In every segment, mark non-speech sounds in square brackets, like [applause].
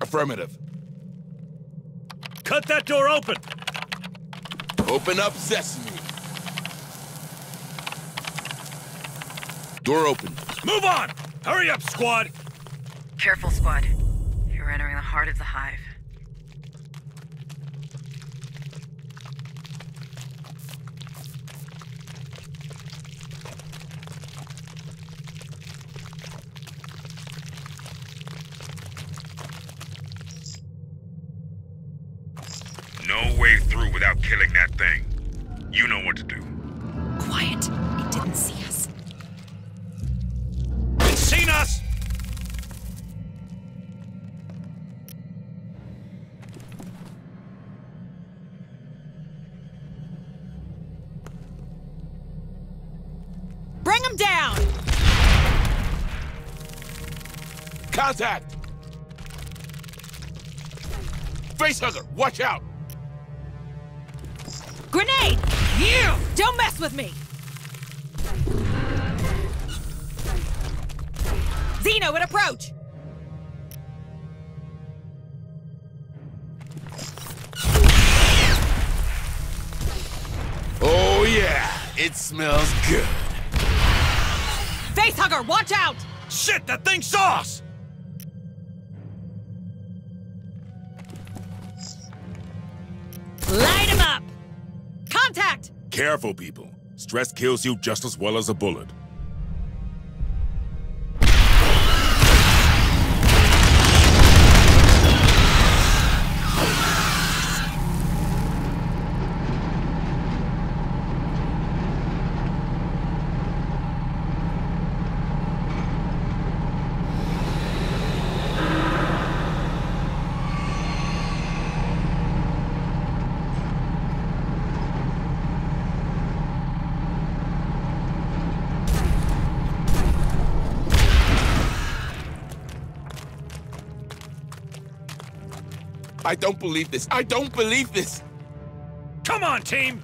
Affirmative. Cut that door open! Open up sesame. Door open. Move on! Hurry up, squad! Careful, squad. You're entering the heart of the hive. Contact! Facehugger, watch out! Grenade! You! Don't mess with me! Xeno at approach! Oh yeah, it smells good. Facehugger, watch out! Shit, that thing's saw Careful, people. Stress kills you just as well as a bullet. I don't believe this. I don't believe this. Come on, team!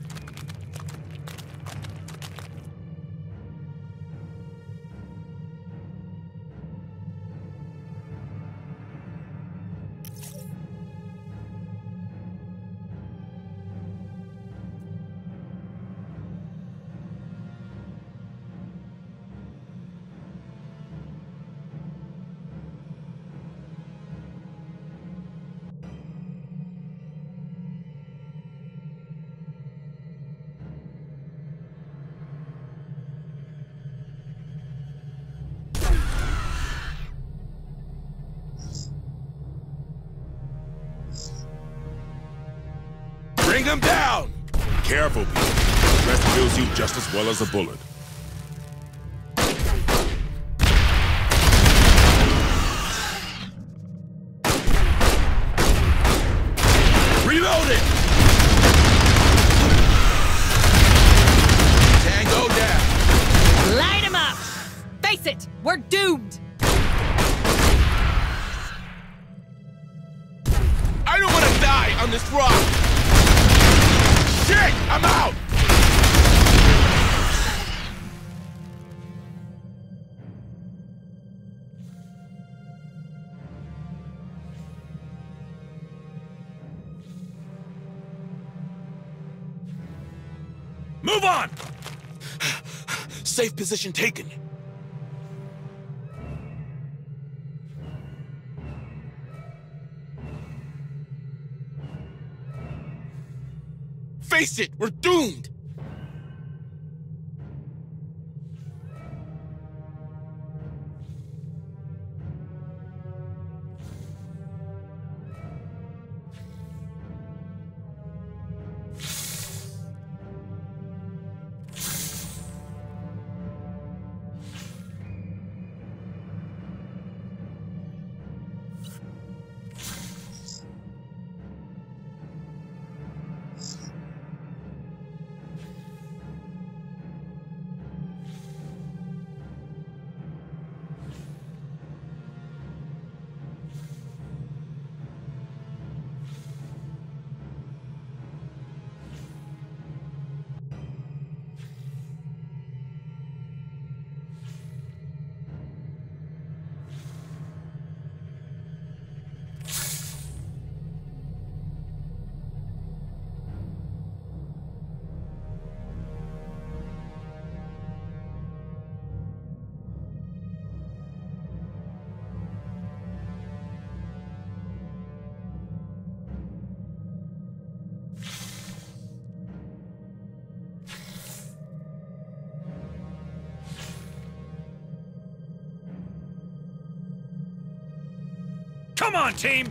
Him down! Careful, people. Stress kills you just as well as a bullet. Position taken. Face it, we're doomed. Team!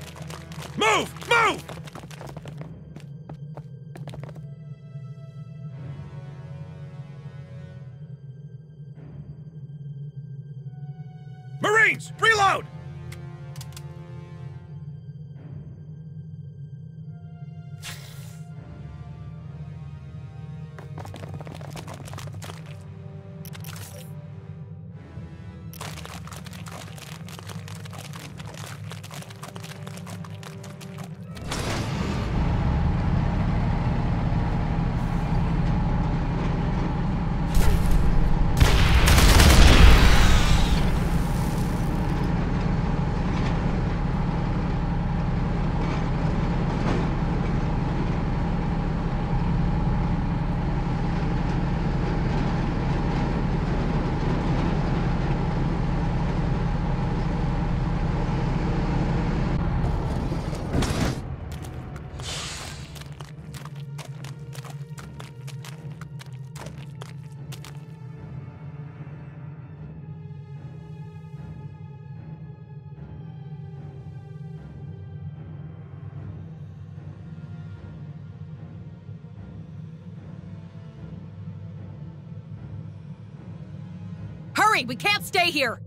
Hurry! We can't stay here!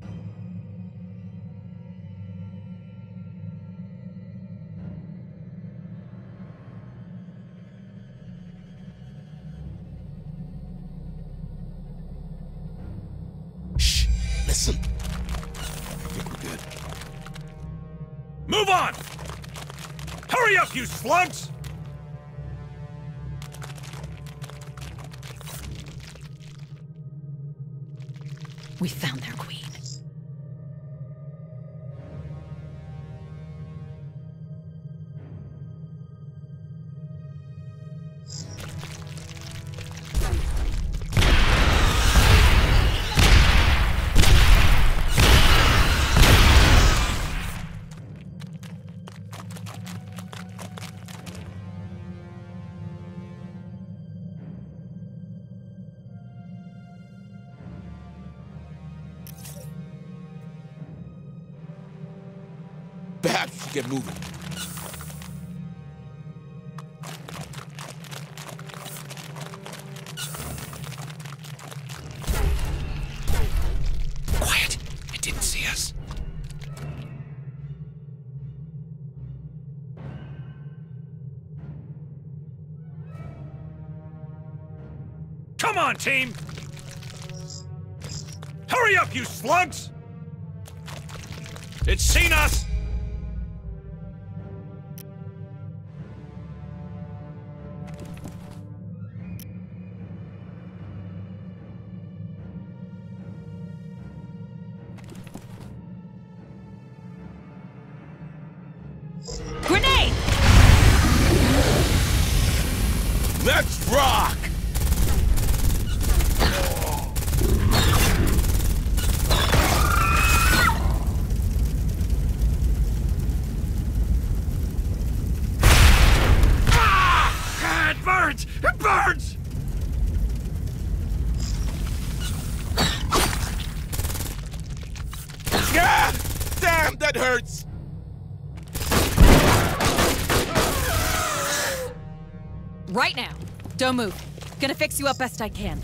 Shh. Listen. I think we're good. Move on! Hurry up, you slugs! Team! Hurry up, you slugs! It's seen us! Damn, that hurts! Right now. Don't move. Gonna fix you up best I can.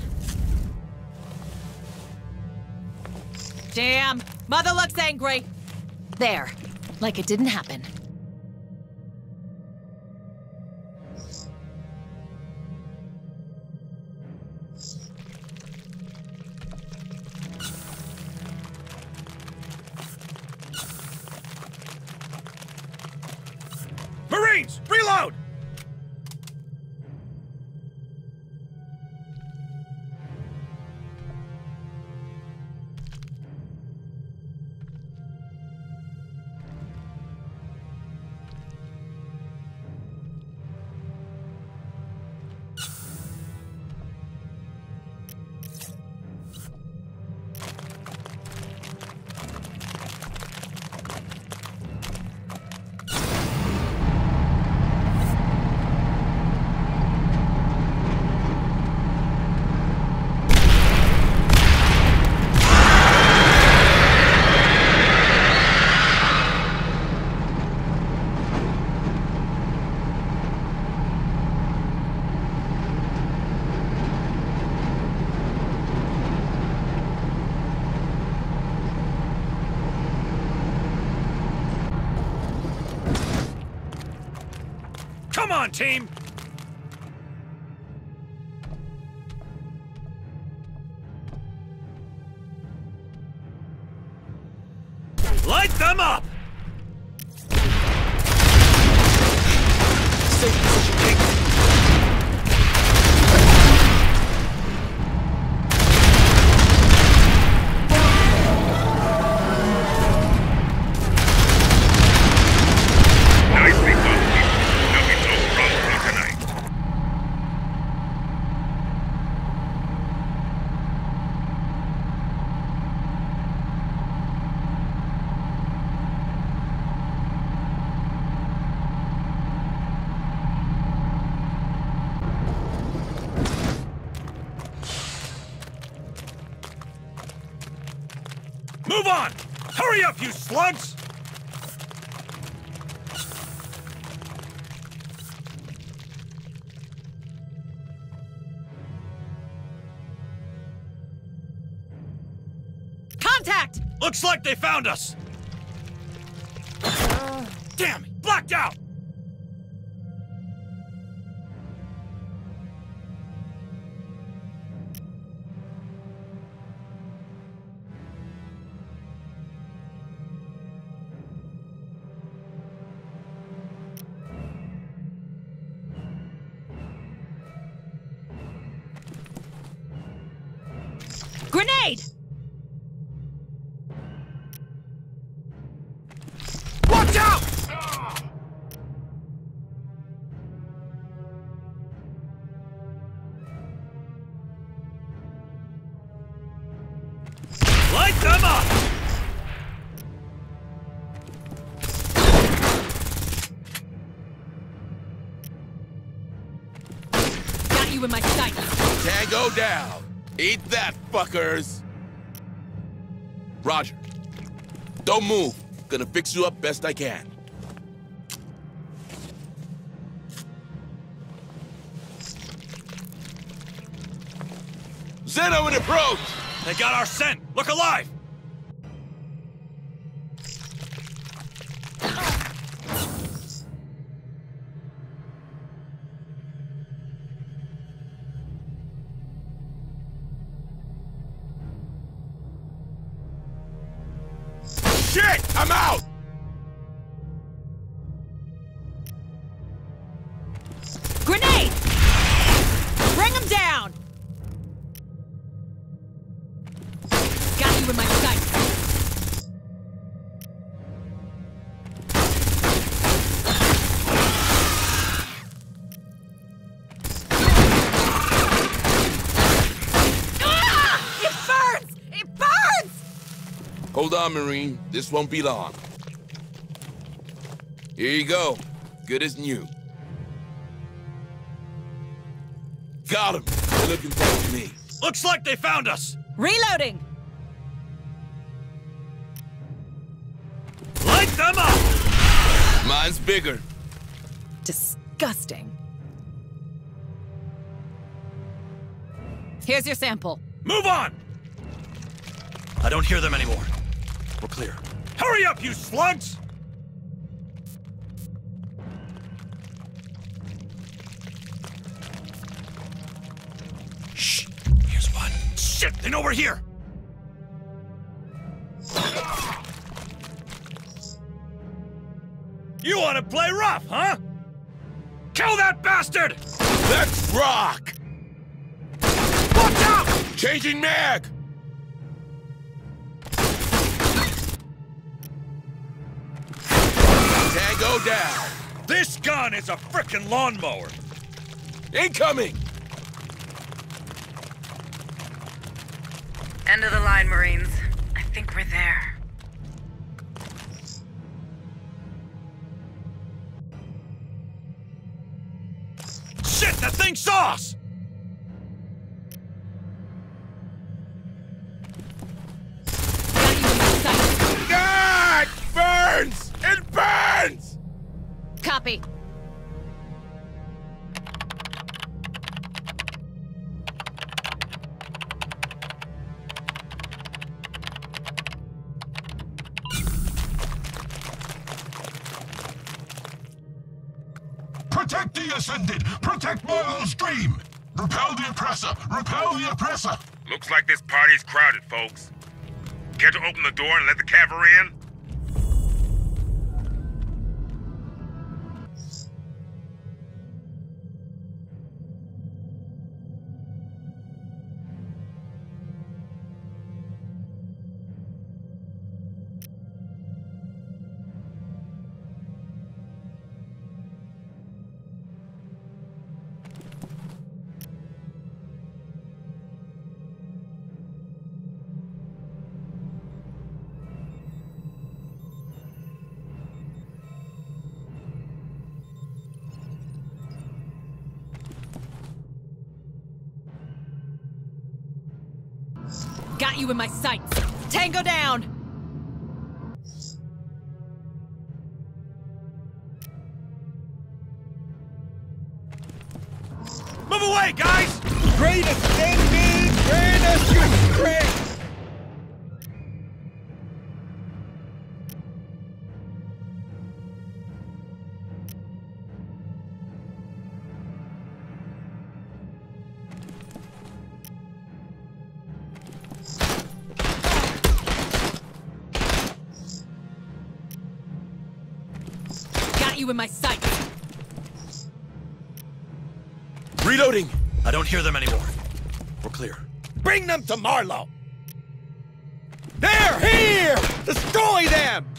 Damn! Mother looks angry! There. Like it didn't happen. Team! Found us! Down. Eat that, fuckers. Roger. Don't move. Gonna fix you up best I can. Xeno in approach! They got our scent! Look alive! On, Marine. This won't be long. Here you go. Good as new. Got him. They're looking for me. Looks like they found us! Reloading! Light them up! Mine's bigger. Disgusting. Here's your sample. Move on! I don't hear them anymore. We're clear. Hurry up, you slugs! Shh! Here's one. Shit! They know we're here! You want to play rough, huh? Kill that bastard! Let's rock! Watch out! Changing mag! Tango down. This gun is a frickin' lawnmower! Incoming! End of the line, Marines. I think we're there. Shit, that thing saw Copy. Protect the Ascended! Protect Marlow's dream! Repel the oppressor! Repel the oppressor! Looks like this party's crowded, folks. Care to open the door and let the cavalry in? you in my sights. Tango down! them to Marlow. They're here! Destroy them!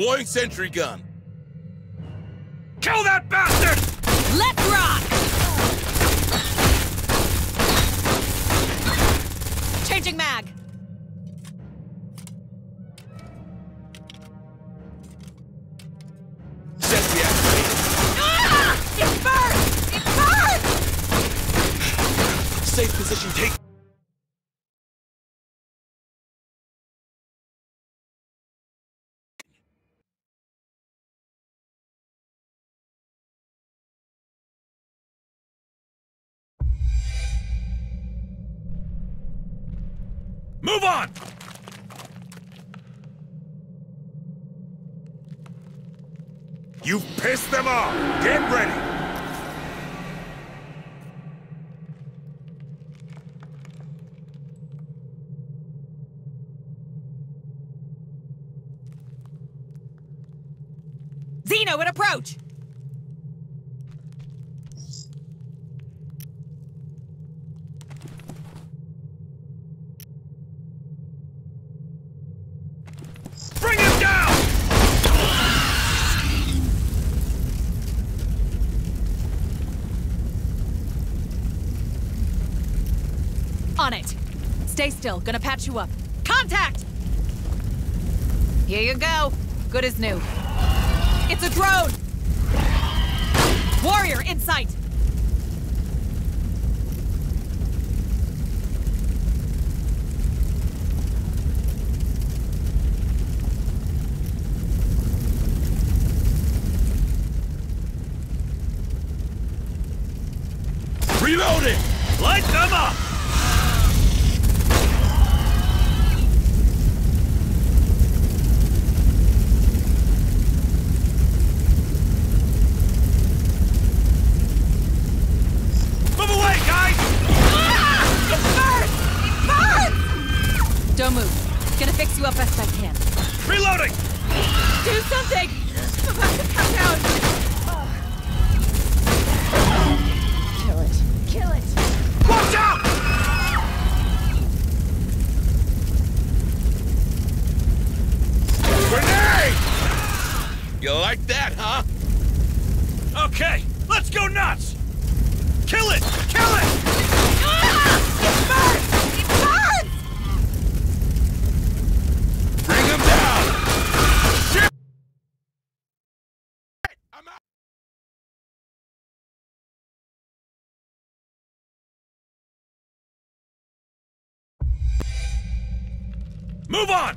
Deploying sentry gun. Kill that bastard! Let rock! Changing mag. Move on! You've pissed them off! Get ready! Xeno, an approach! Stay still. Gonna patch you up. Contact! Here you go. Good as new. It's a drone! Warrior in sight! Move on!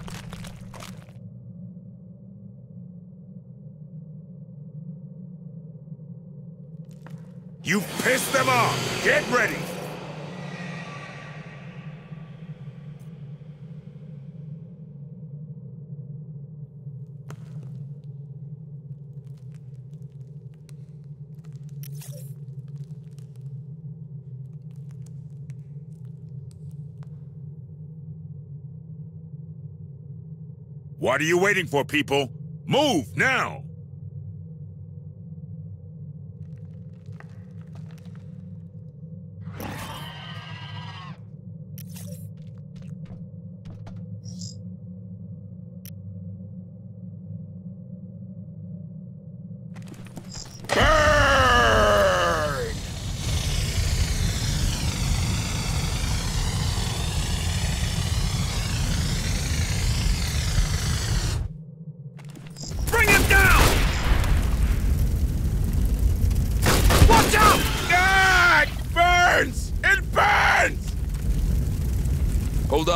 You've pissed them off. Get ready. What are you waiting for, people? Move now!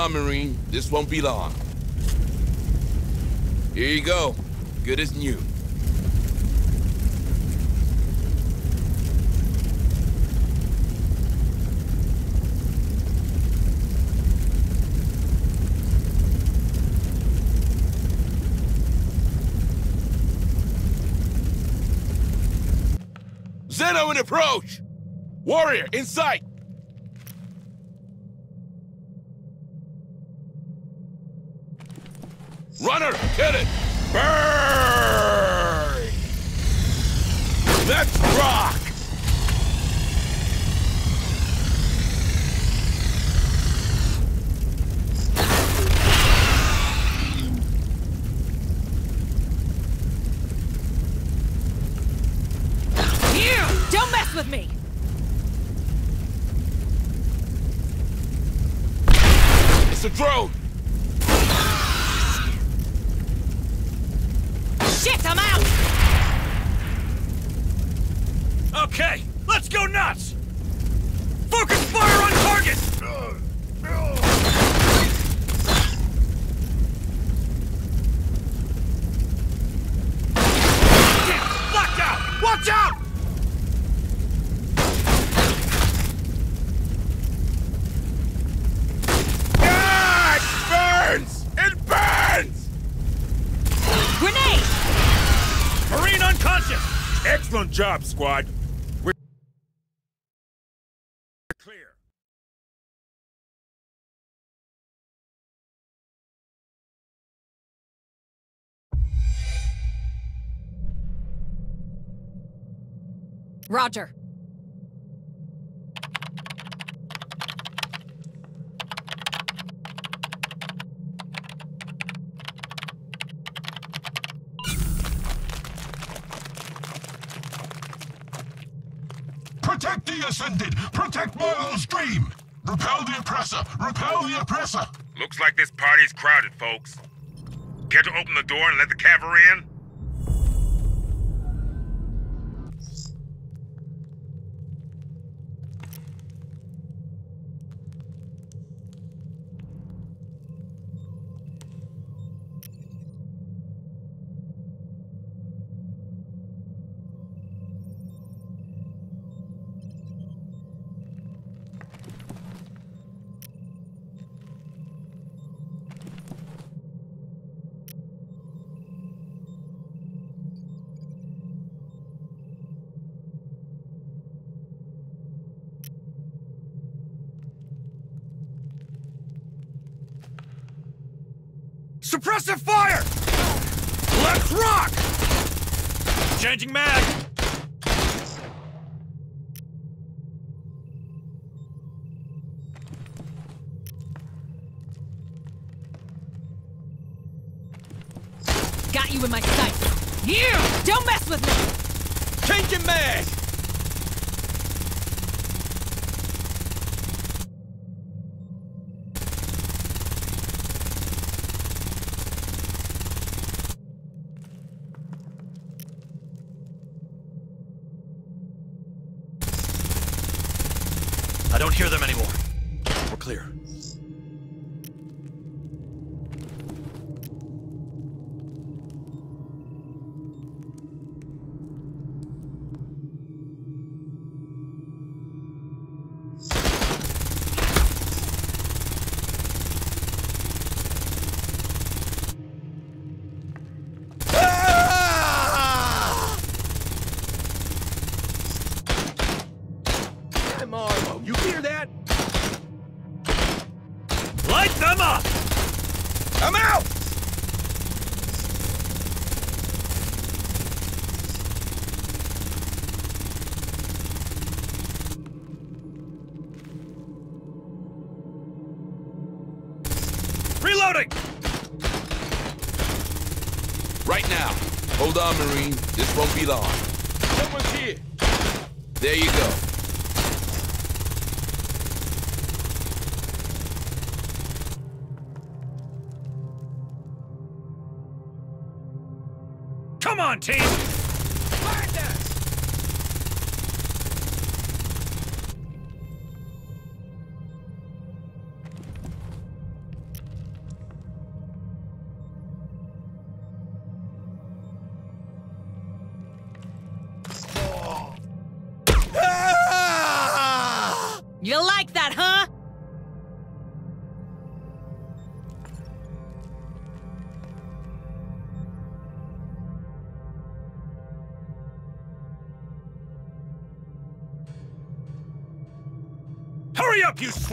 On, Marine. This won't be long. Here you go. Good as new. Xeno in approach! Warrior, in sight! Job, squad. We're clear. Roger. Ascended! Protect Milo's dream! Repel the oppressor! Repel the oppressor! Looks like this party's crowded, folks. Care to open the door and let the cavalry in? Suppressive fire! Let's rock! Changing mag! Got you in my sights. You! Don't mess with me! Changing mag!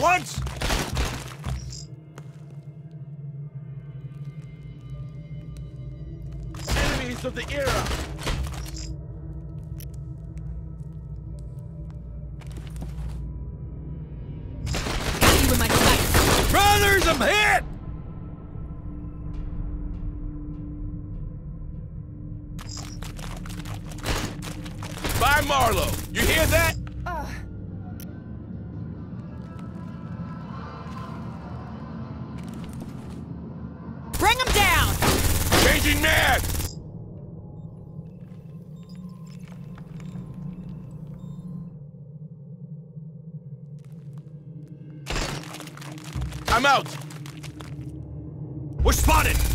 once Bring him down! Changing man! I'm out! We're spotted!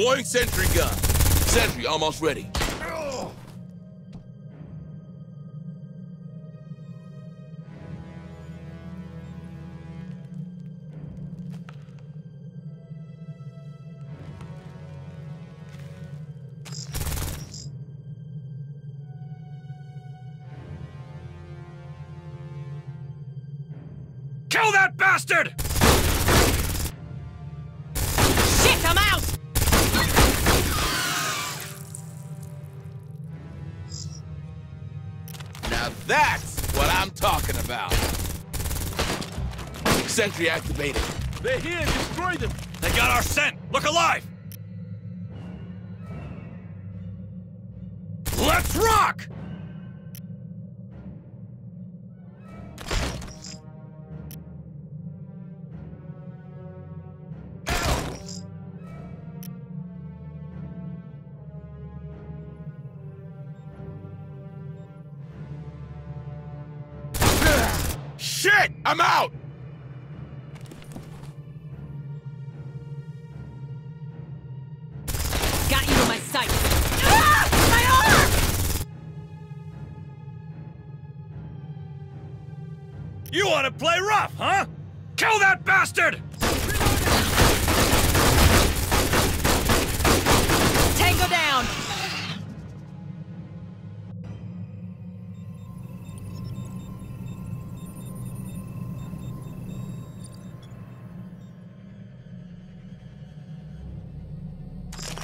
Deploying sentry gun. Sentry almost ready. reactivated.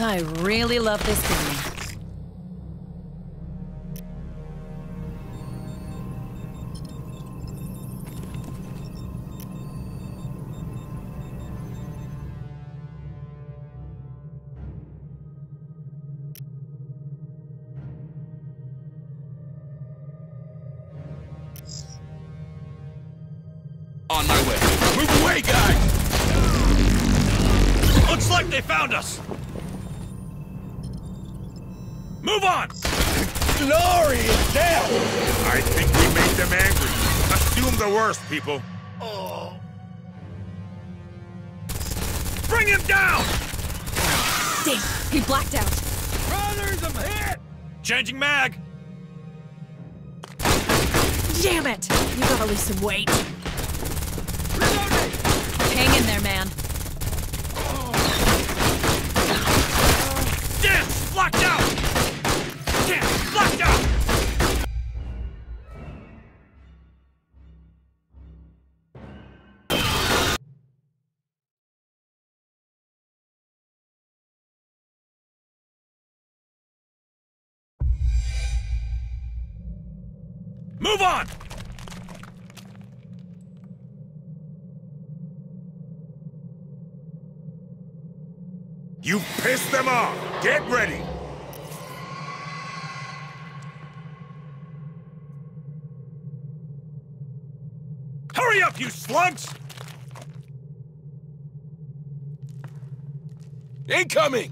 I really love this game. The worst, people. Oh. Bring him down! Damn, he blacked out. Brothers, I'm hit! Changing mag! Damn it! You gotta lose some weight. Hang in there, man. Move on! You pissed them off. Get ready. Hurry up, you slugs! Incoming!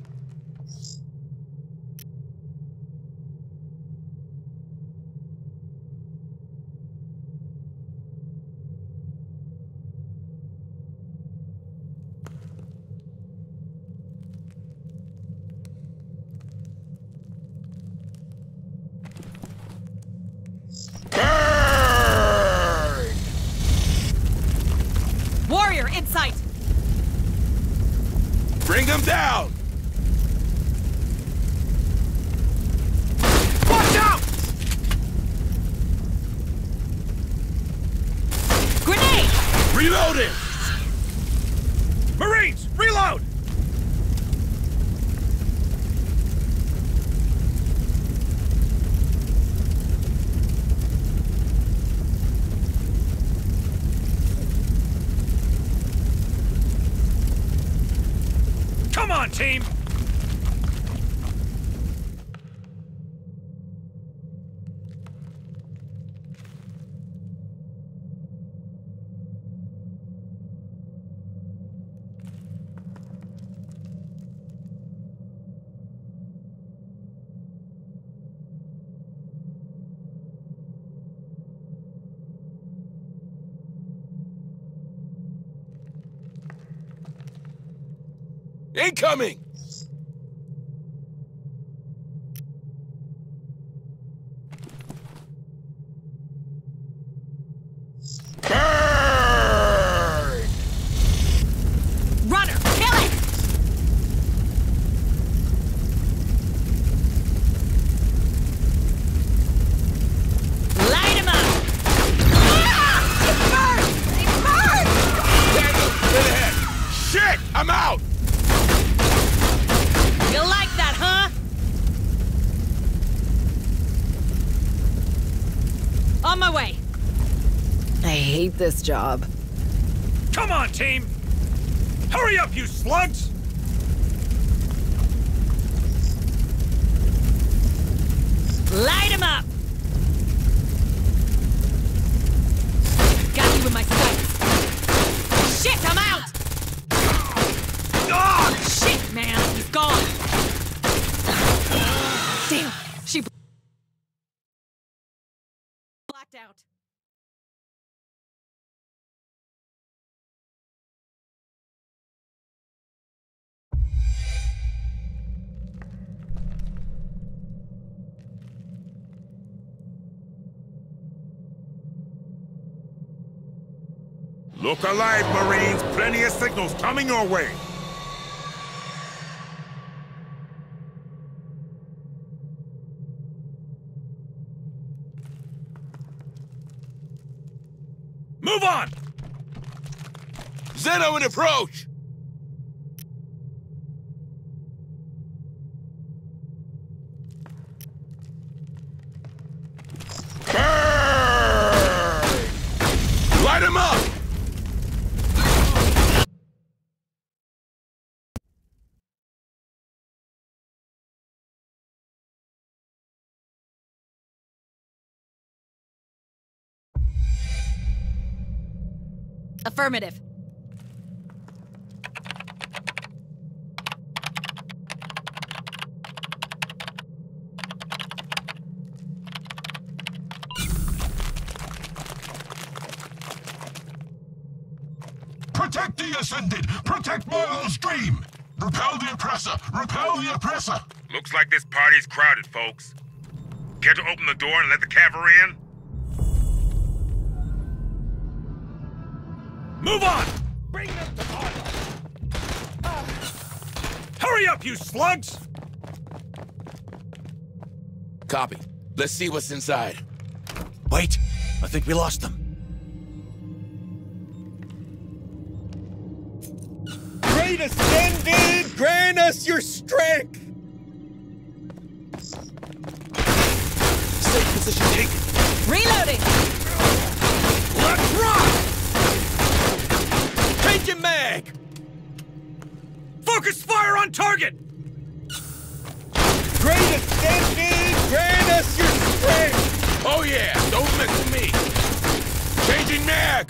Incoming! This job. Come on, team! Hurry up, you slugs! Light him up! Got you in my sights. Shit, I'm out! Ah! Shit, man, he's gone. Look alive, Marines. Plenty of signals coming your way. Move on! Xeno in approach! Affirmative. Protect the Ascended! Protect Marlow's dream! Repel the oppressor! Repel the oppressor! Looks like this party's crowded, folks. Care to open the door and let the cavalry in? Move on! Bring them to Marlow! Ah. Hurry up, you slugs! Copy. Let's see what's inside. Wait, I think we lost them. Great Ascended, grant us your strength! Safe position taken. Reloading! Taking mag! Focus fire on target! Great Ascended, grant us your strength! Oh yeah, don't mess with me. Changing mag.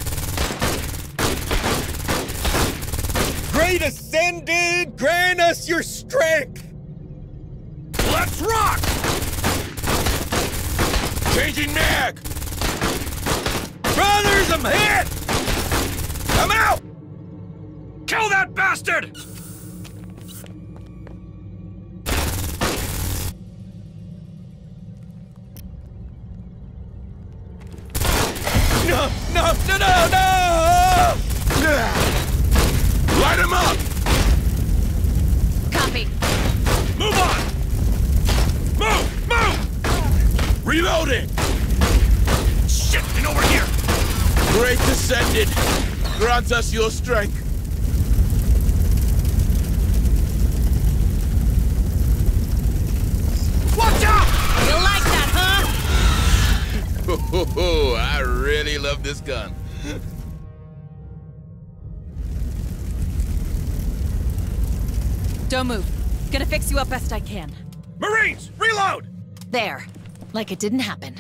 Great Ascended, grant us your strength! Let's rock! Changing mag. Brothers, I'm hit! I'm out. Kill that bastard! No, no, no, no, no! Light him up. Copy. Move on! Move! Move! Reloading. Shit, and over here! Great Ascended. Grant us your strength. Watch out! You like that, huh? Oh, I really love this gun. Don't move. Gonna fix you up best I can. Marines, reload! There. Like it didn't happen.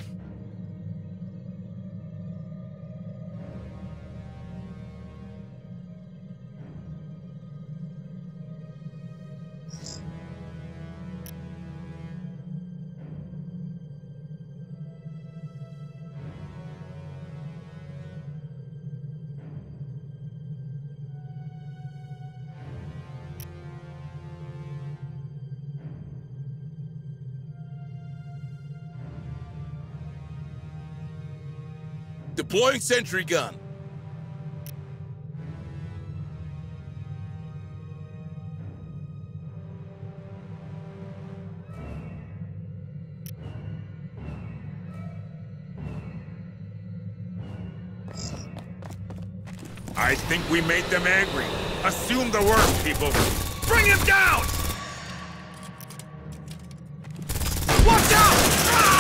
Deploying sentry gun. I think we made them angry. Assume the worst, people. Bring him down! Watch out! Ah!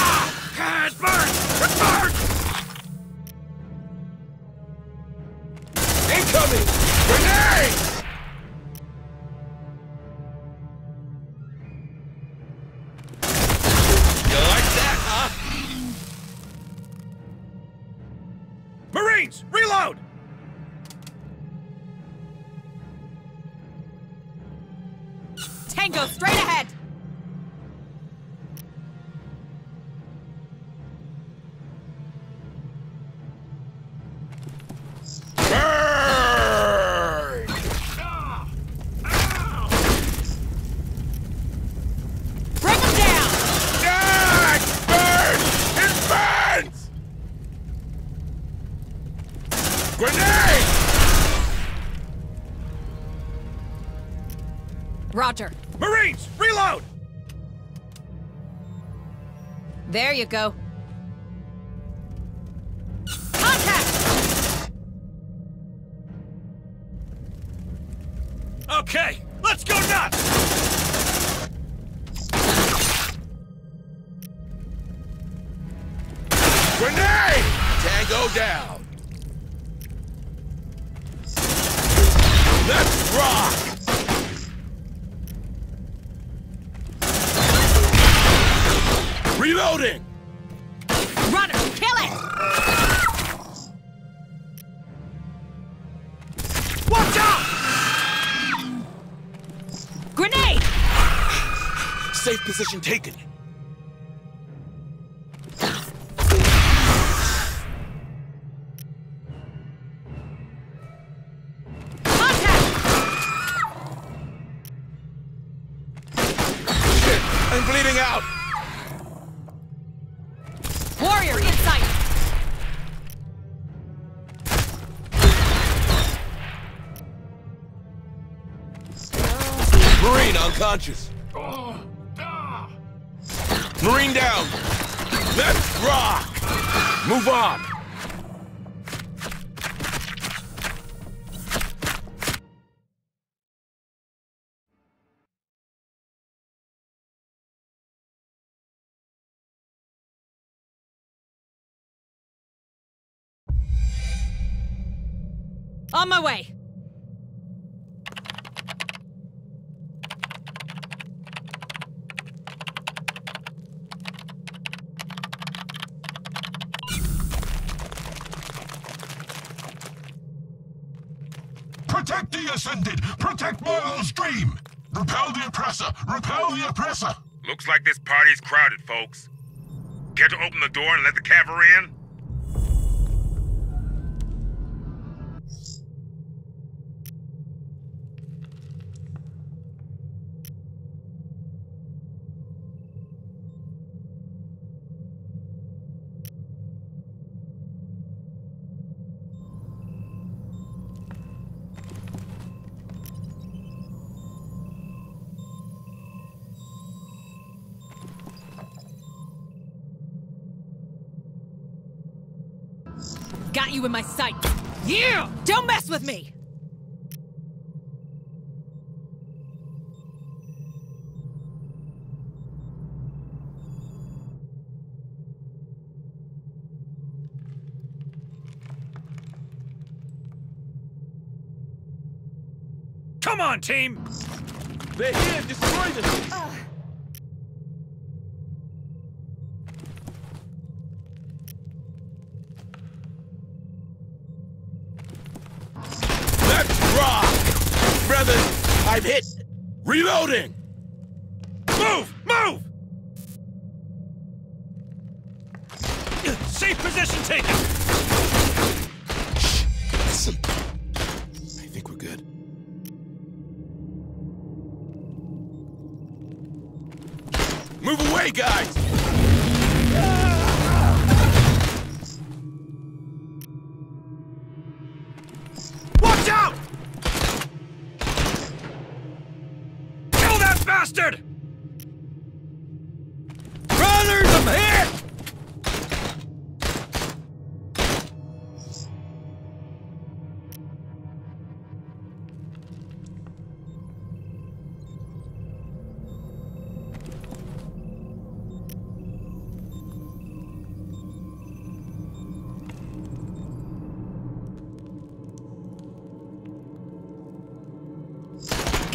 Marines, reload! There you go. Safe position taken. On my way! Protect the Ascended! Protect Marlow's dream! Repel the oppressor! Repel the oppressor! Looks like this party's crowded, folks. Care to open the door and let the cavalry in? You in my sight! Yeah! Don't mess with me! Come on, team! They're here. Destroy them. Let's taken!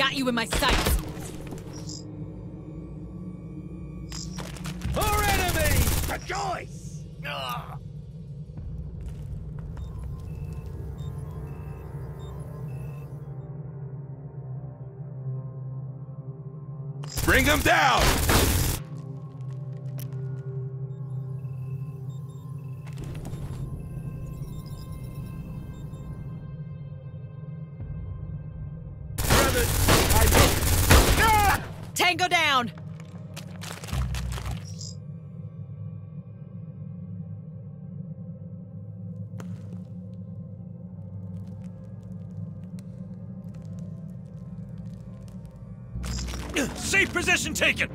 Got you in my sights! Our enemies, rejoice! Bring them down! Position taken!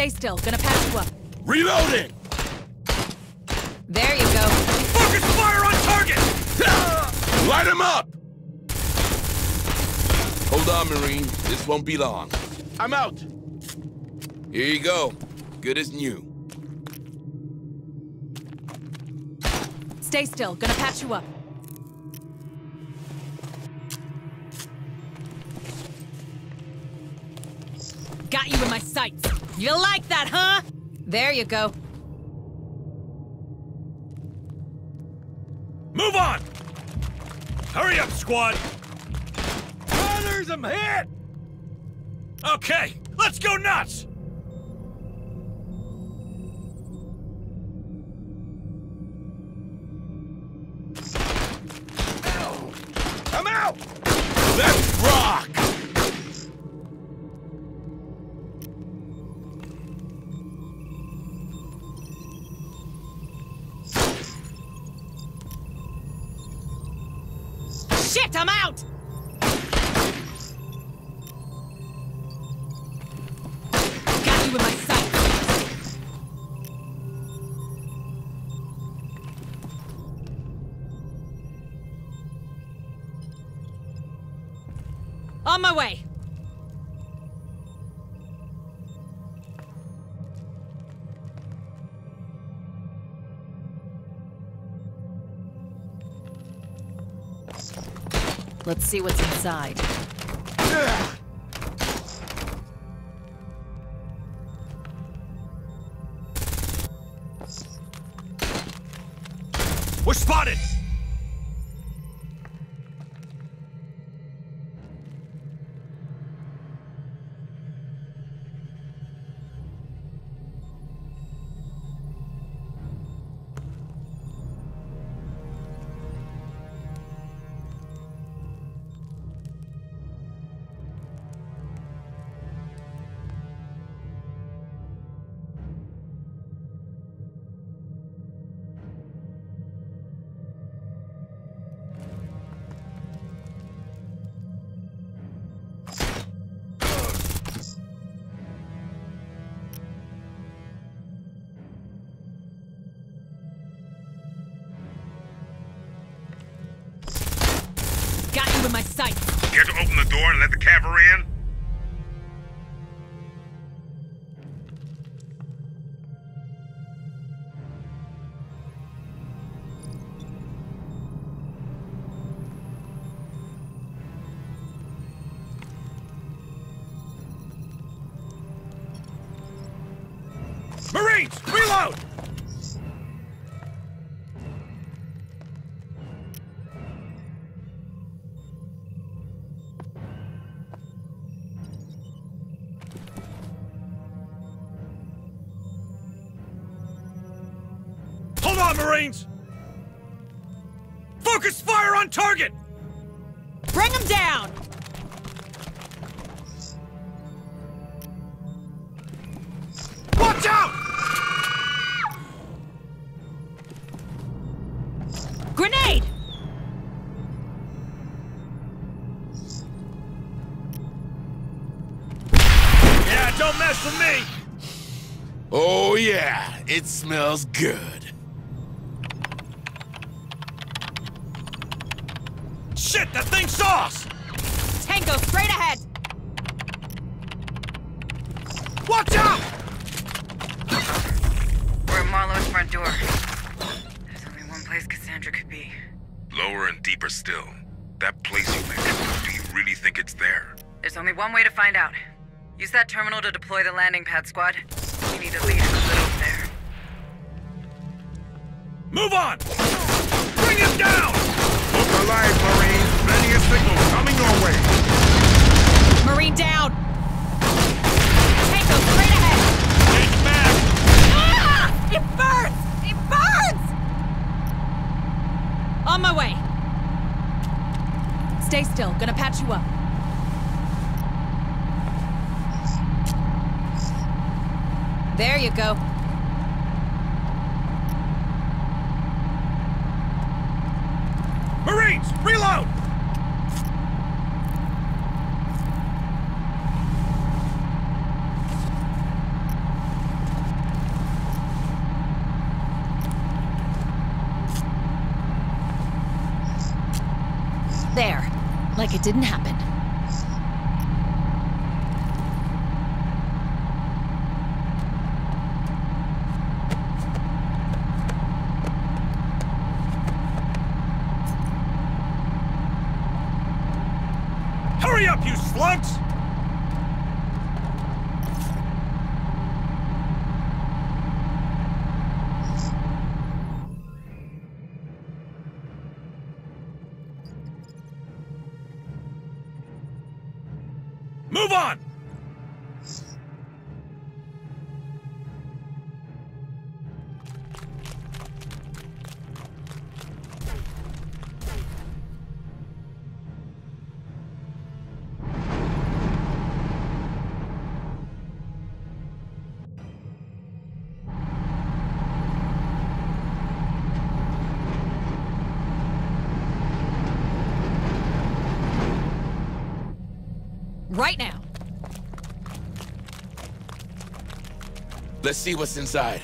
Stay still. Gonna patch you up. Reloading! There you go. Focus fire on target! [laughs] Light him up! Hold on, Marine. This won't be long. I'm out. Here you go. Good as new. Stay still. Gonna patch you up. Got you in my sights. You like that, huh? There you go. Move on! Hurry up, squad! Brothers, I'm hit! Okay, let's go nuts! On my way. Let's see what's inside. Focus fire on target! Bring him down! Watch out! Grenade! Yeah, don't mess with me! Oh, yeah. It smells good. Landing pad squad. We need a lead in the middle there. Move on! Bring him down! Look alive, Marines. Plenty of signals coming your way. Marine down! Tango, straight ahead! Get back! Ah! It burns! It burns! On my way. Stay still. Gonna patch you up. There you go. Marines, reload! There. Like it didn't happen. Let's see what's inside.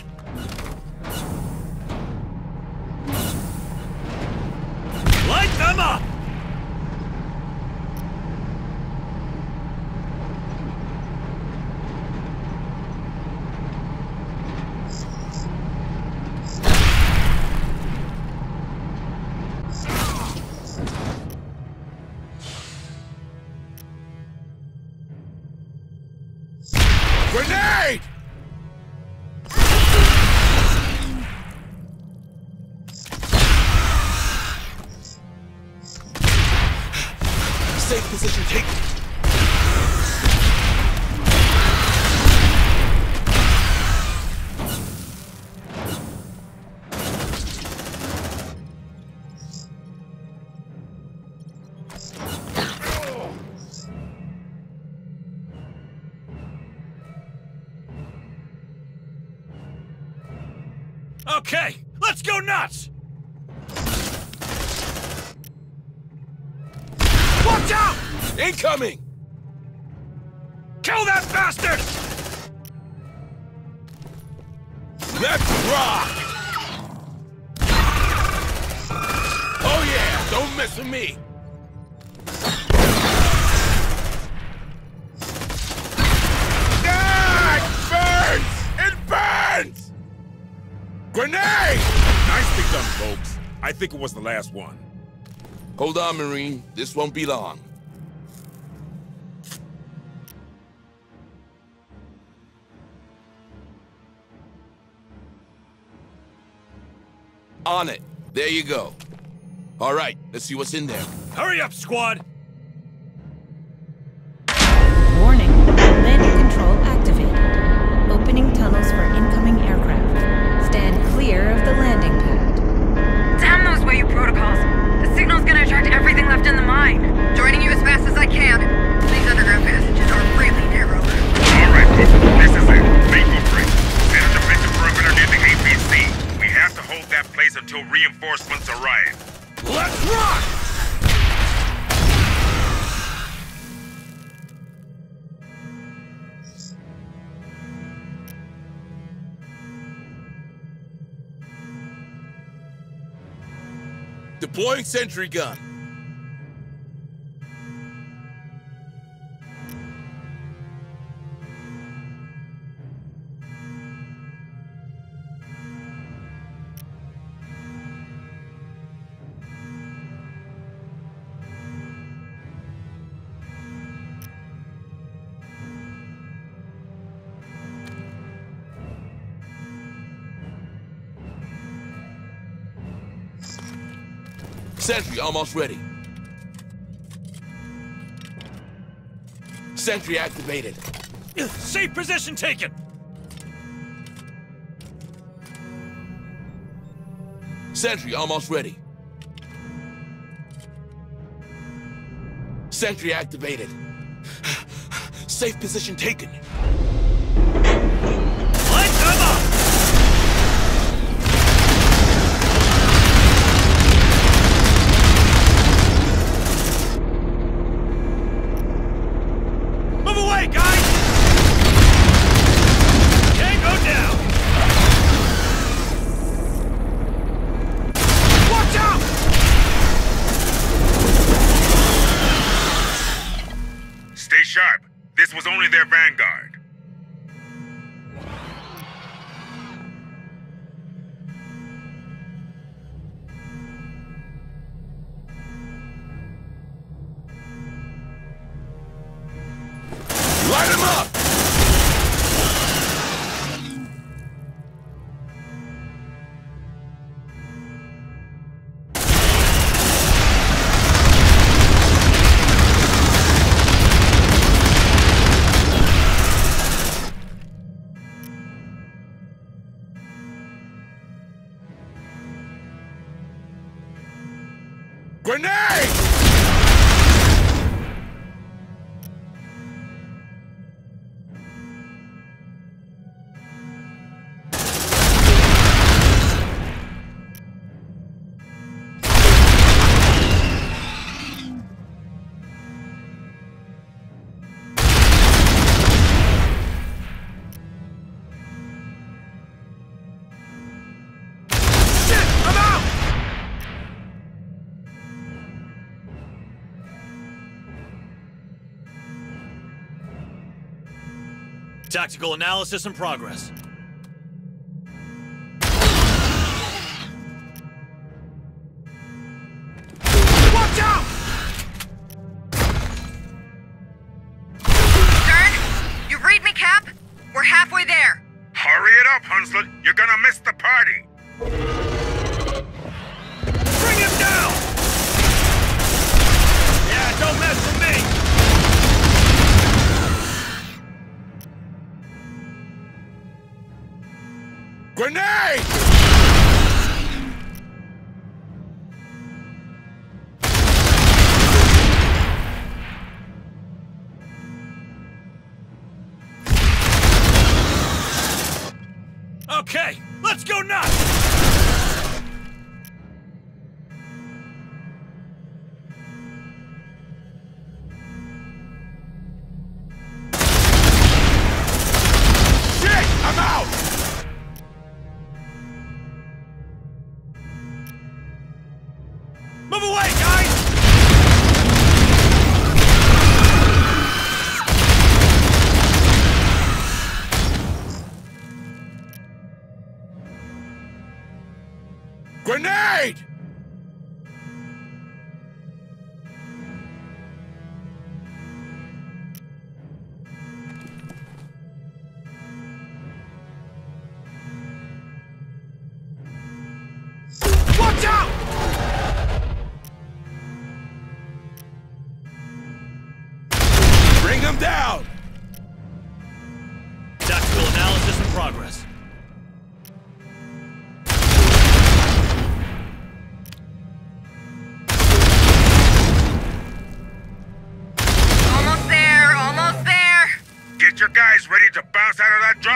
Okay, let's go nuts! Watch out! Incoming! Think it was the last one. Hold on, Marine. This won't be long. On it. There you go. All right, let's see what's in there. Hurry up, squad! Sentry gun. Sentry almost ready. Sentry activated. Safe position taken! Sentry almost ready. Sentry activated. [sighs] Safe position taken. Tactical analysis in progress.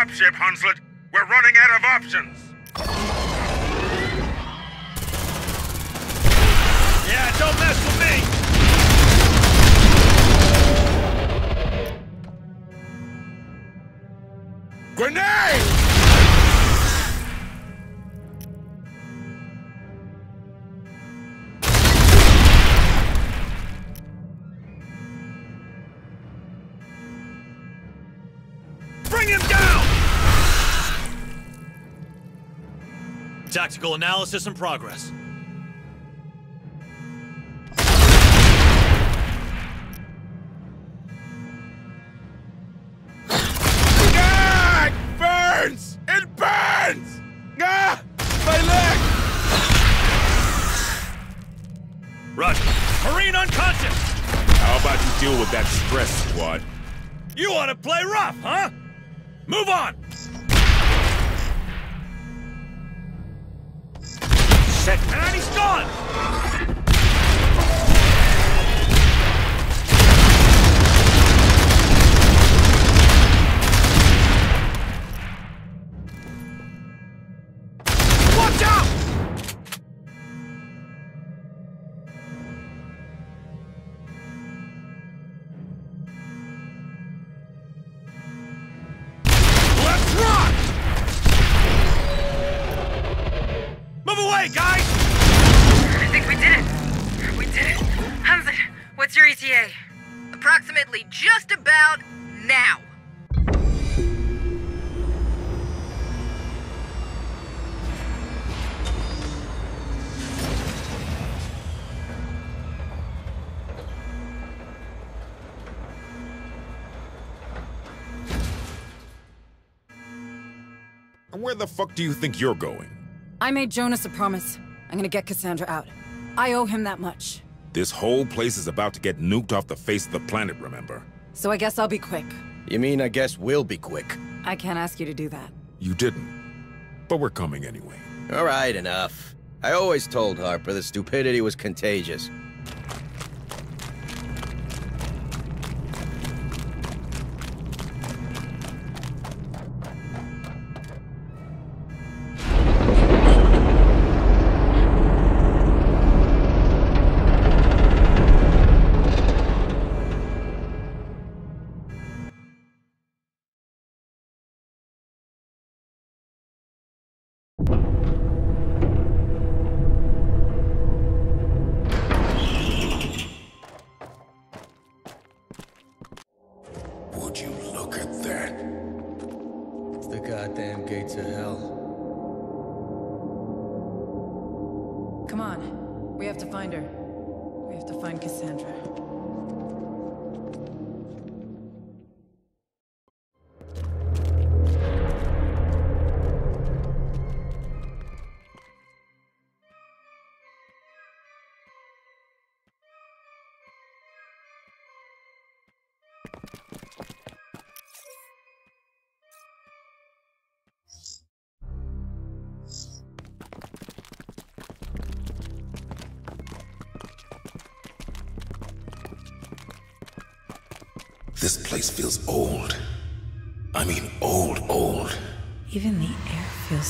That dropship, Hunslet. We're running out of options. Tactical analysis in progress. God! Burns! It burns! Ah! My leg! Roger. Marine unconscious! How about you deal with that stress, squad? You want to play rough, huh? Move on! Shit, man, he's gone! Where the fuck do you think you're going? I made Jonas a promise. I'm gonna get Cassandra out. I owe him that much. This whole place is about to get nuked off the face of the planet, remember? So I guess I'll be quick. You mean I guess we'll be quick? I can't ask you to do that. You didn't. But we're coming anyway. All right, enough. I always told Harper that stupidity was contagious.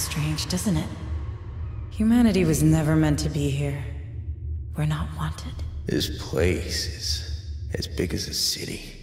Strange, doesn't it? Humanity was never meant to be here. We're not wanted. This place is as big as a city.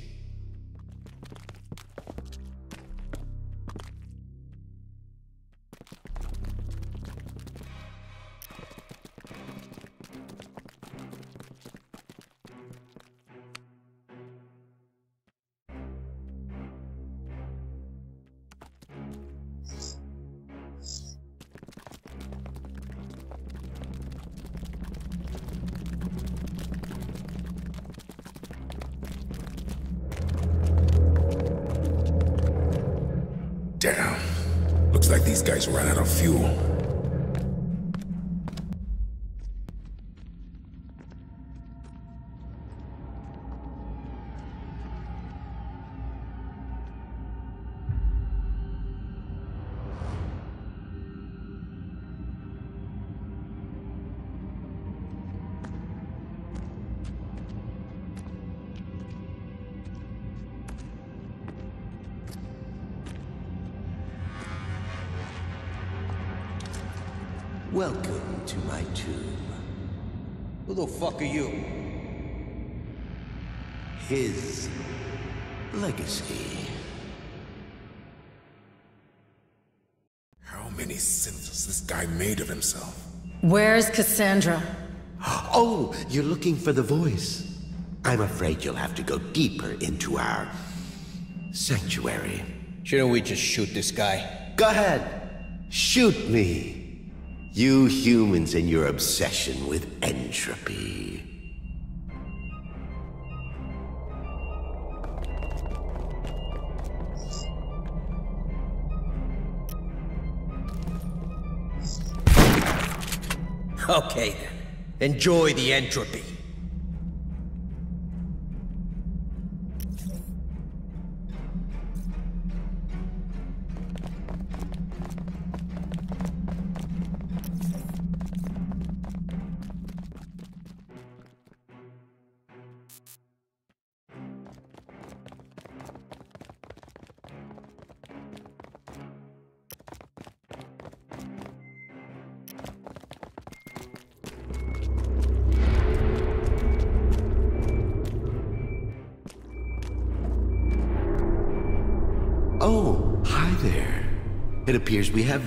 Looks like these guys ran out of fuel. Fuck are you? His legacy. How many sins has this guy made of himself? Where's Cassandra? [gasps] Oh, you're looking for the voice. I'm afraid you'll have to go deeper into our sanctuary. Shouldn't we just shoot this guy? Go ahead. Shoot me. You humans and your obsession with entropy. Okay then. Enjoy the entropy.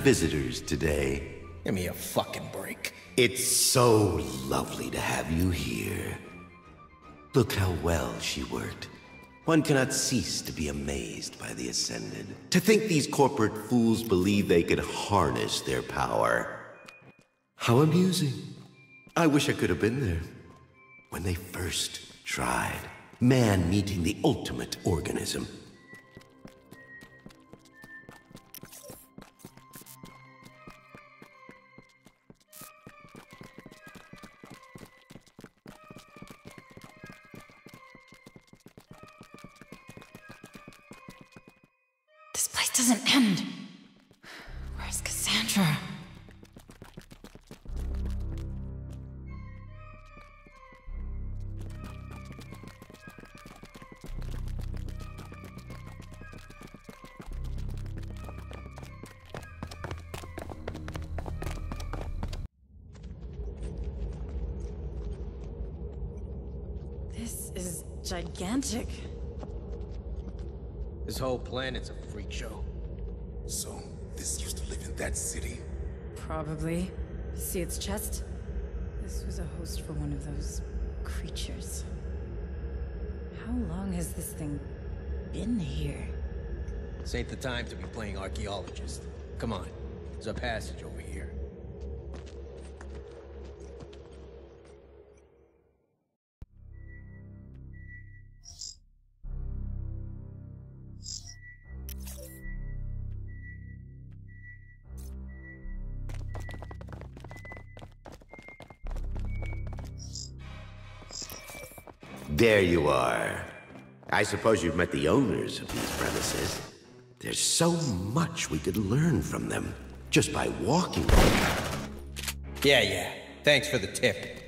Visitors today. Give me a fucking break. It's so lovely to have you here. Look how well she worked. One cannot cease to be amazed by the Ascended. To think these corporate fools believe they could harness their power. How amusing. I wish I could have been there. When they first tried. Man meeting the ultimate organism. Is gigantic. This whole planet's a freak show. So, this used to live in that city? Probably. See its chest? This was a host for one of those creatures. How long has this thing been here? This ain't the time to be playing archaeologist. Come on, there's a passage over here. There you are. I suppose you've met the owners of these premises. There's so much we could learn from them just by walking. Yeah, yeah. Thanks for the tip.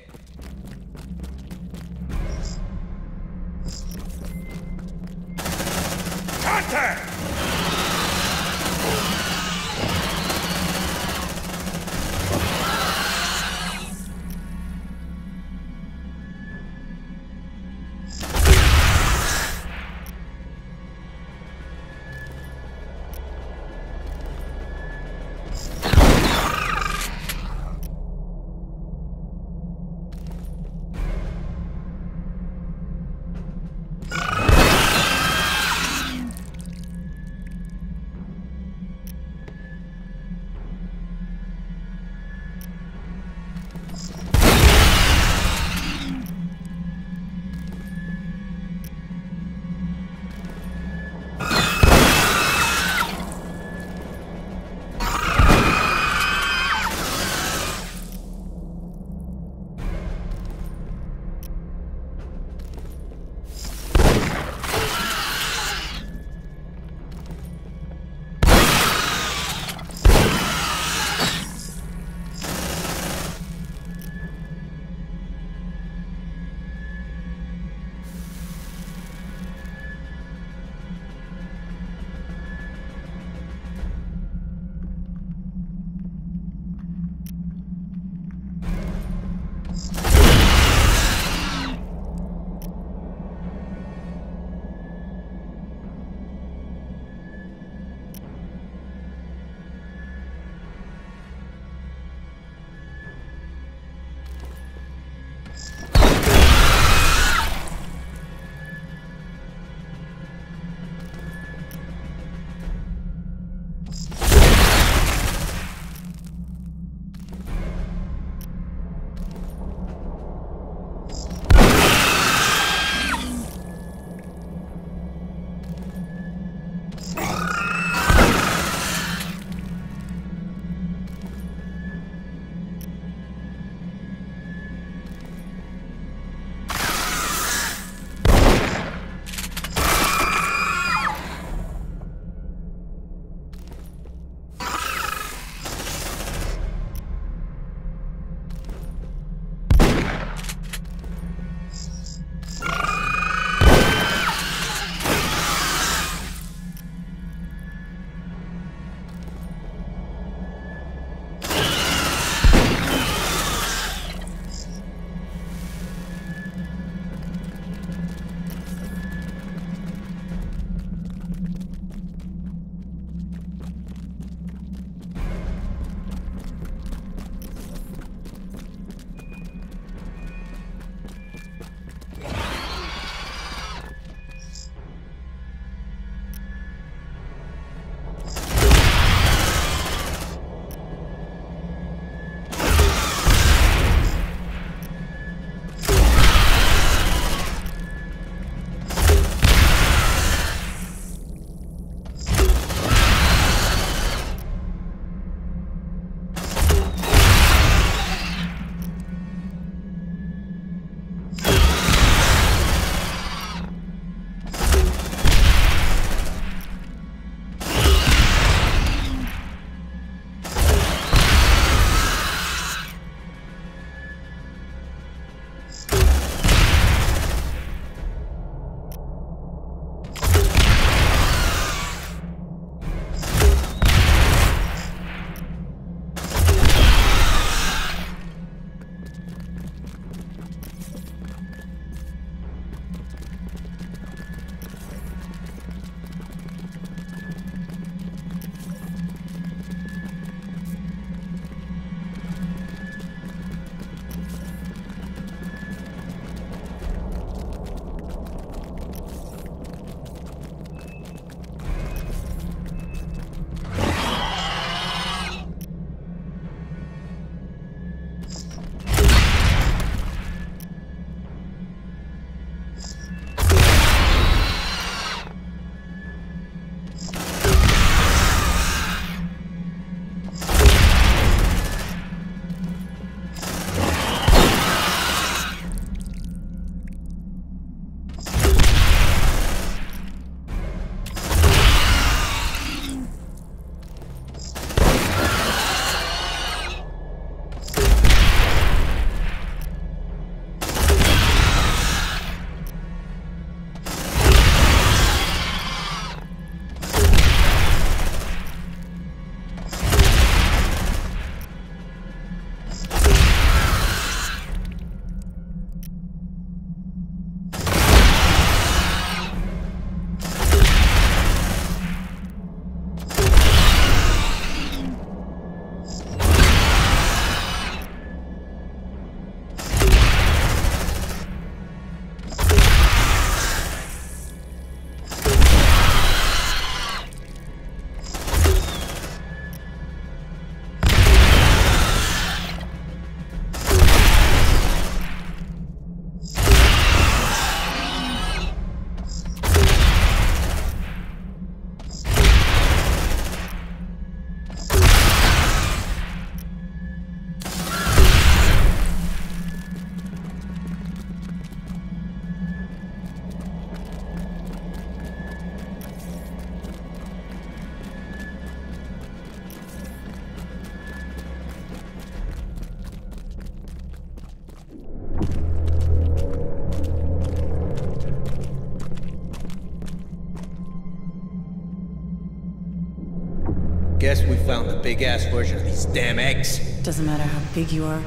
Big-ass version of these damn eggs. Doesn't matter how big you are,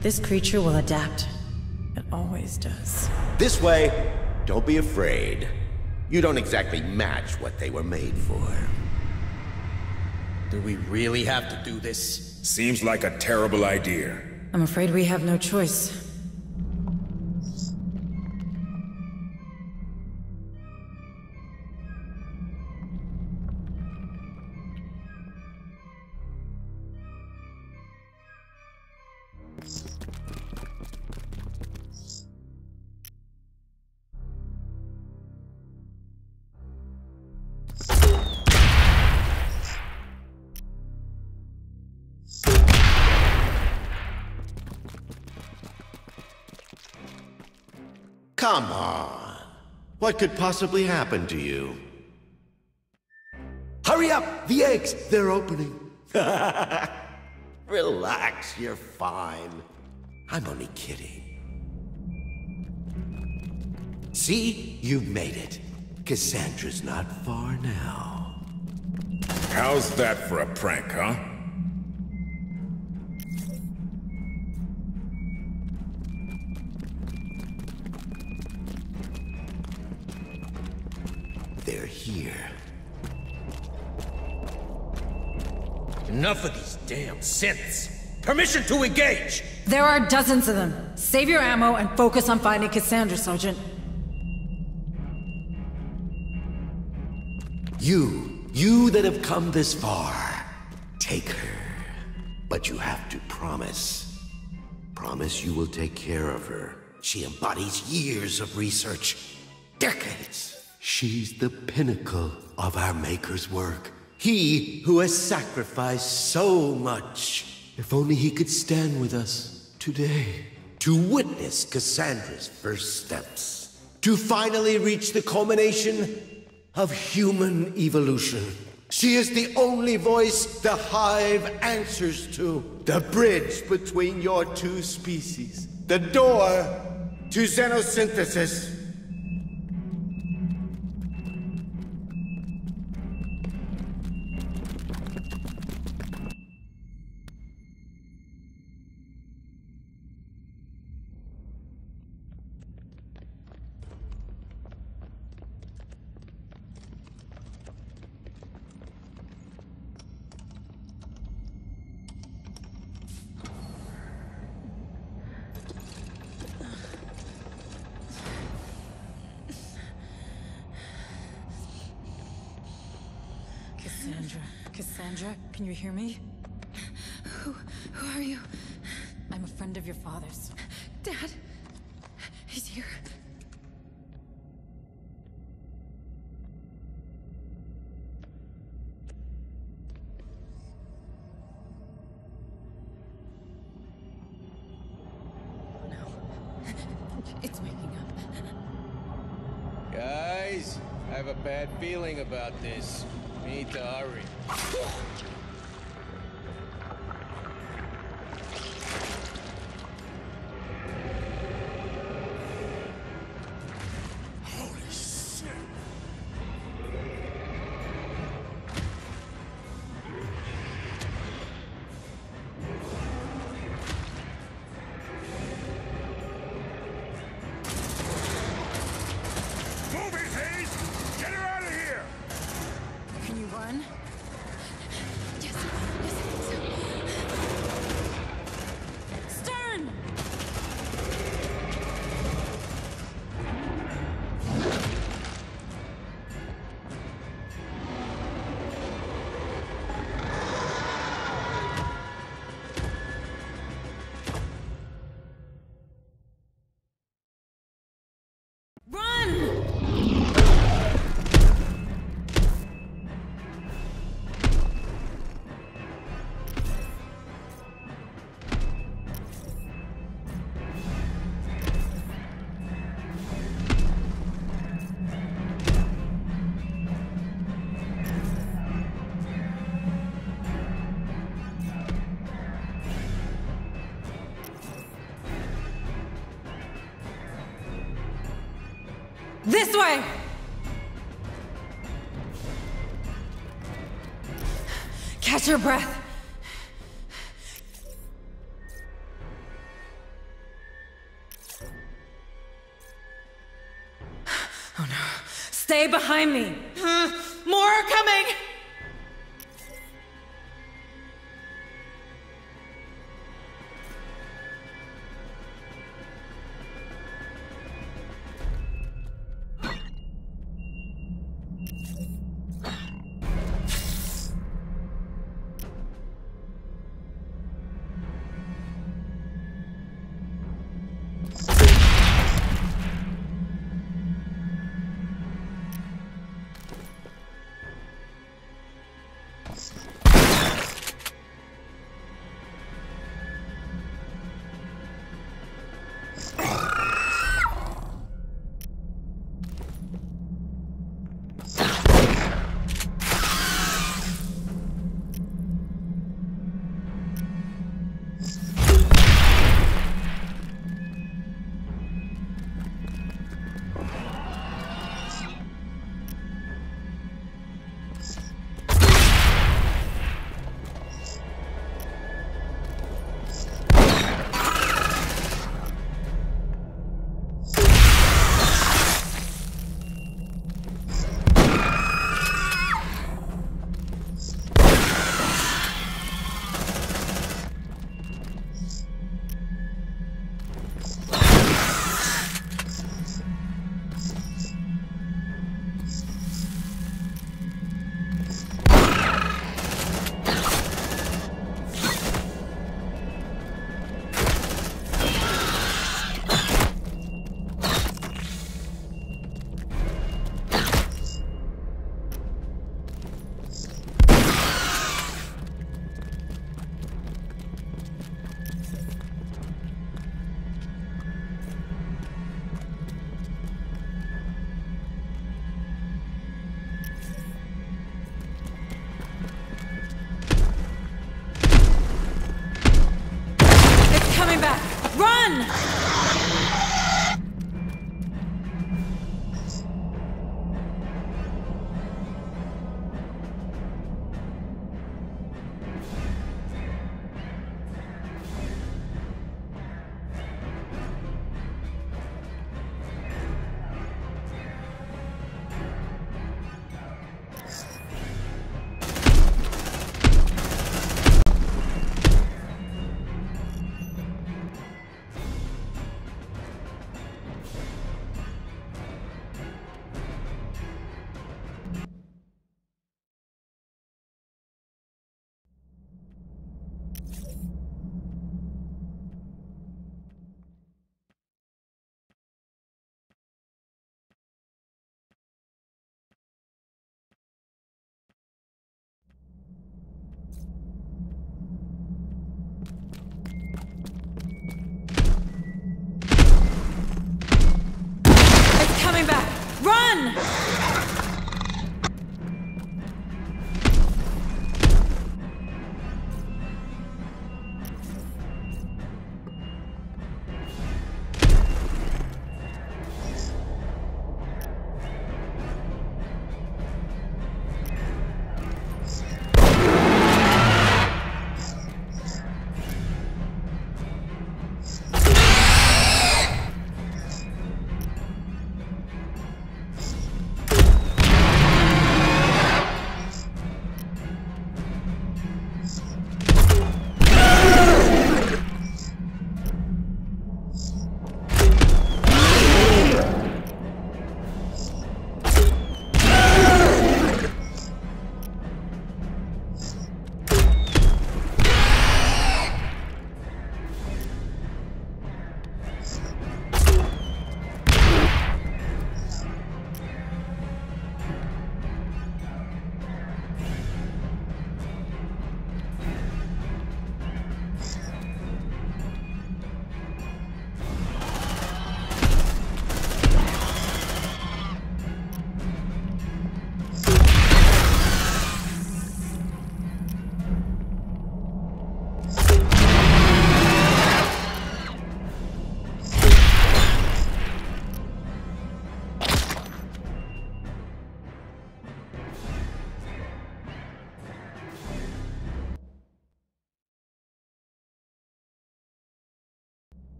this creature will adapt. It always does. This way. Don't be afraid. You don't exactly match what they were made for. Do we really have to do this? Seems like a terrible idea. I'm afraid we have no choice. What could possibly happen to you? Hurry up! The eggs! They're opening. [laughs] Relax, you're fine. I'm only kidding. See? You made it. Cassandra's not far now. How's that for a prank, huh? Enough of these damn synths! Permission to engage! There are dozens of them. Save your ammo and focus on finding Cassandra, Sergeant. You, you that have come this far, take her. But you have to promise. Promise you will take care of her. She embodies years of research, decades. She's the pinnacle of our Maker's work. He who has sacrificed so much. If only he could stand with us today to witness Cassandra's first steps. To finally reach the culmination of human evolution. She is the only voice the Hive answers to. The bridge between your two species. The door to xenosynthesis. Way! Catch your breath. Oh no. Stay behind me. Hmm. More are coming!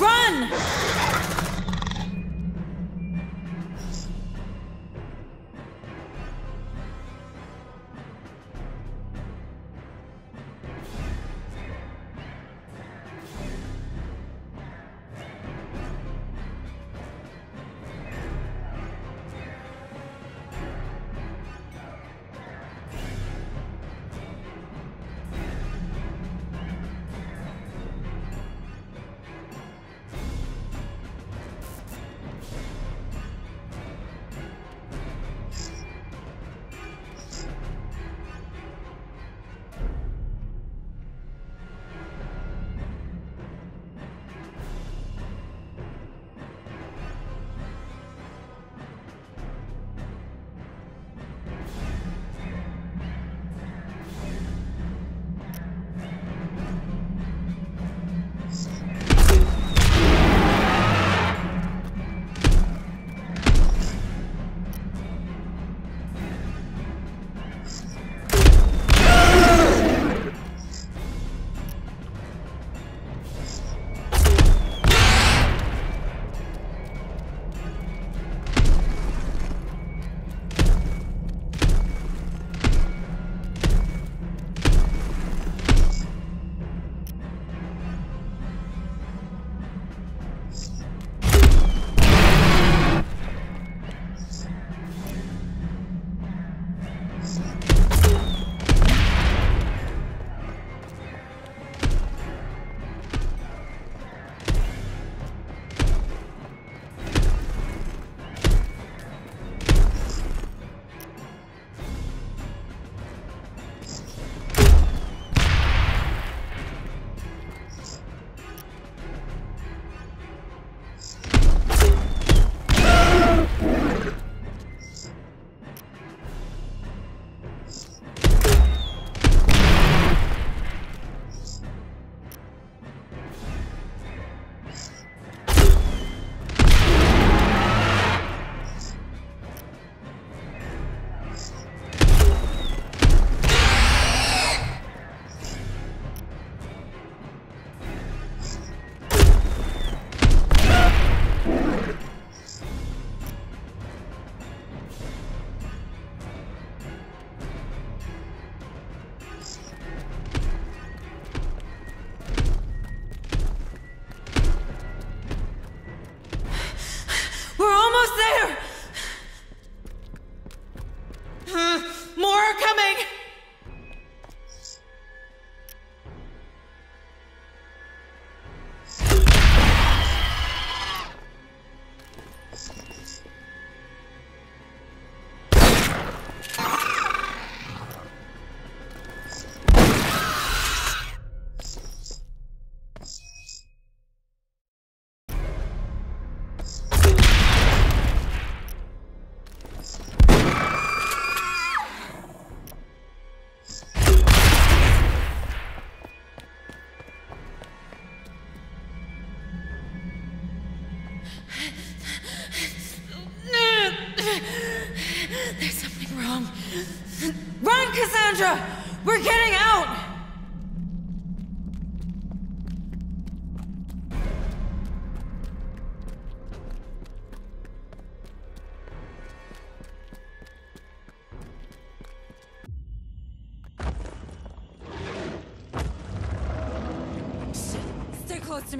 Run!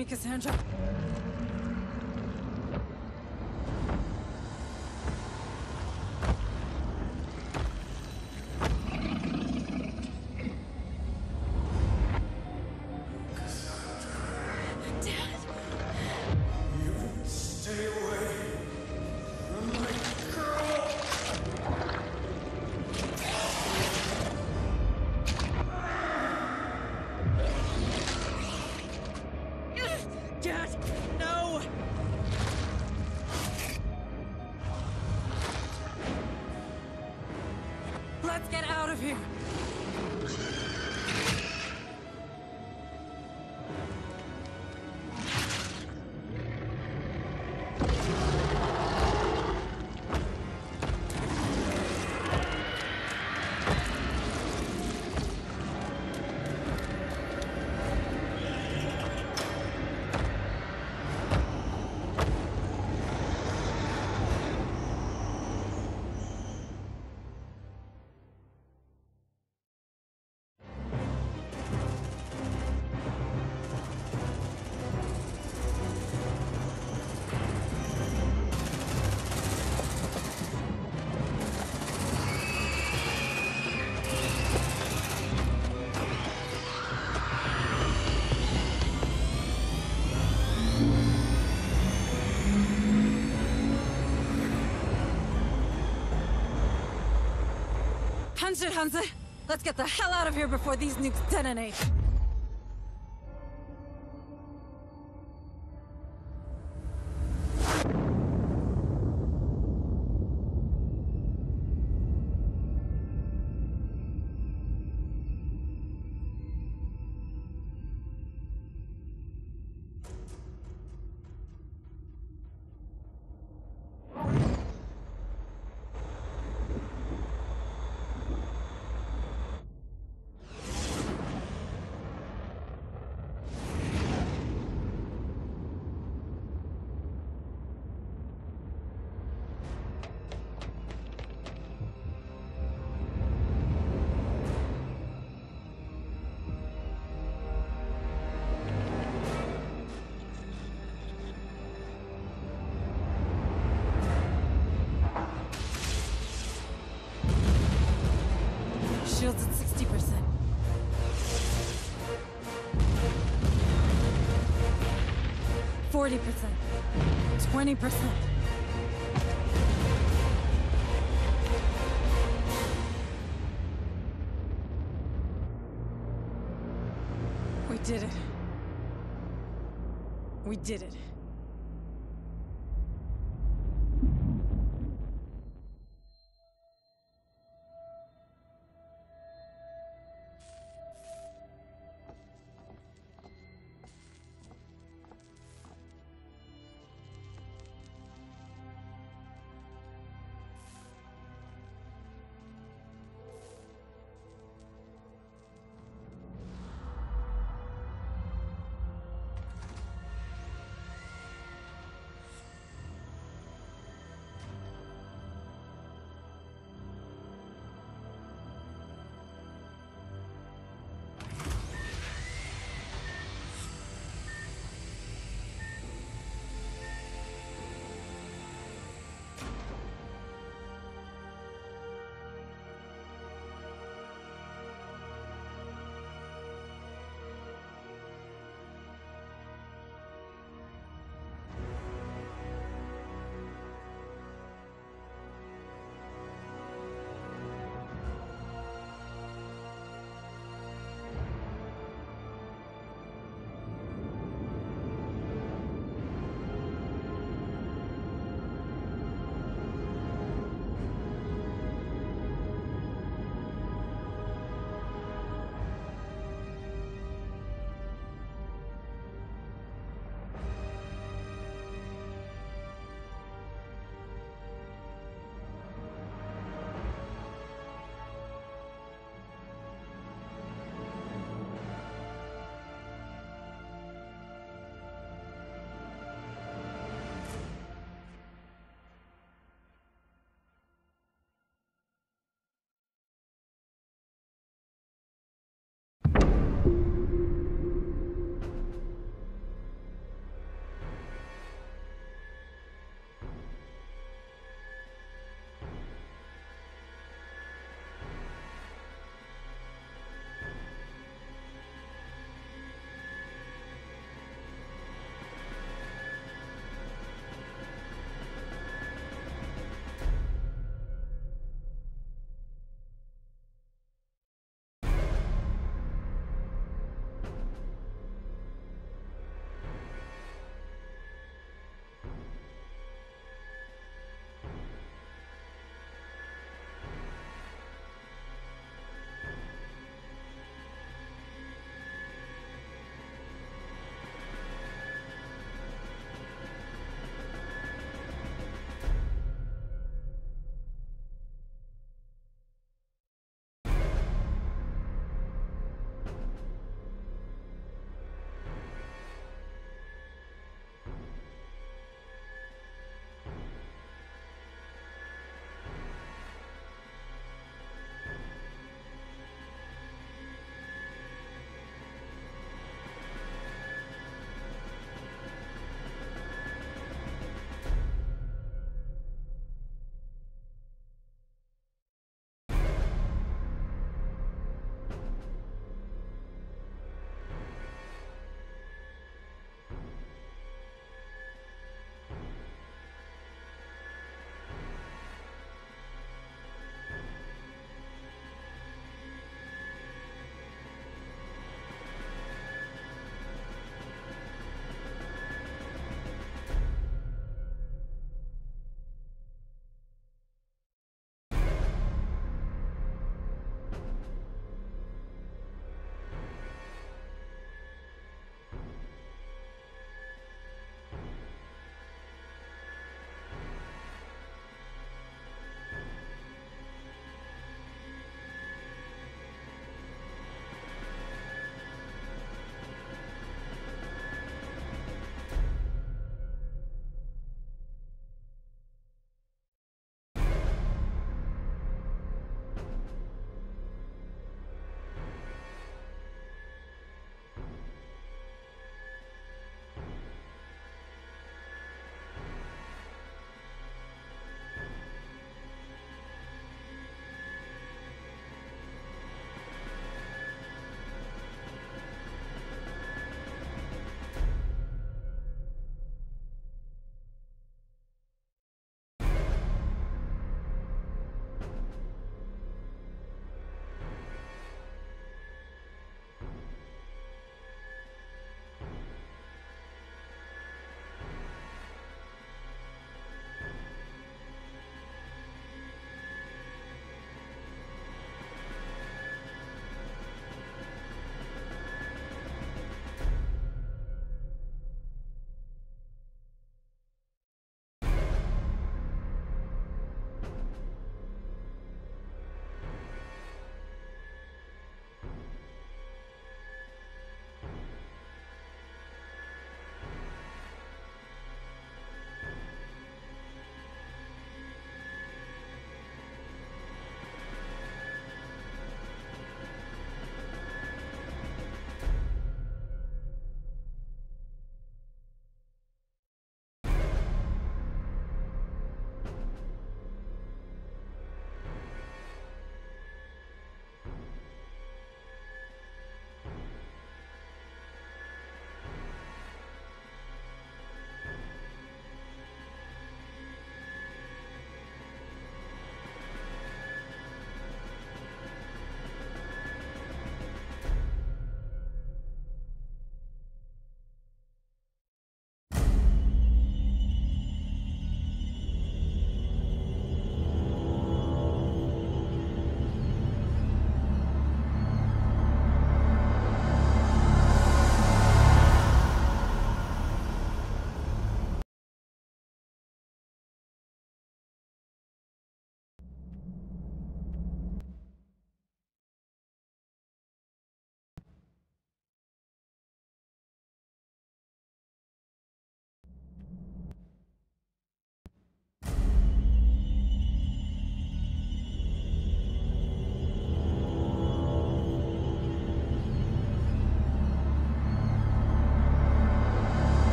Me, Cassandra. Punch it, Hansa! Let's get the hell out of here before these nukes detonate! 40%, 20%. We did it. We did it.